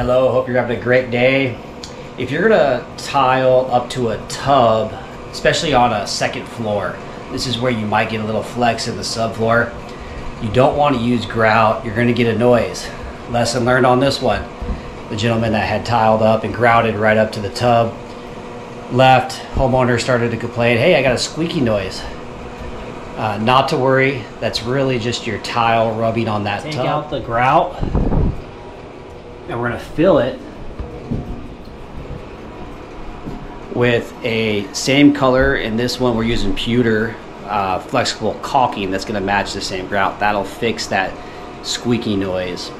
Hello, hope you're having a great day. If you're gonna tile up to a tub, especially on a second floor, this is where you might get a little flex in the subfloor. You don't want to use grout, you're gonna get a noise. Lesson learned on this one. The gentleman that had tiled up and grouted right up to the tub left, homeowner started to complain, hey, I got a squeaky noise. Uh, not to worry, that's really just your tile rubbing on that Take tub. Take out the grout, and we're gonna fill it with a same color. In this one, we're using pewter uh, flexible caulking that's to match the same grout. That'll fix that squeaky noise.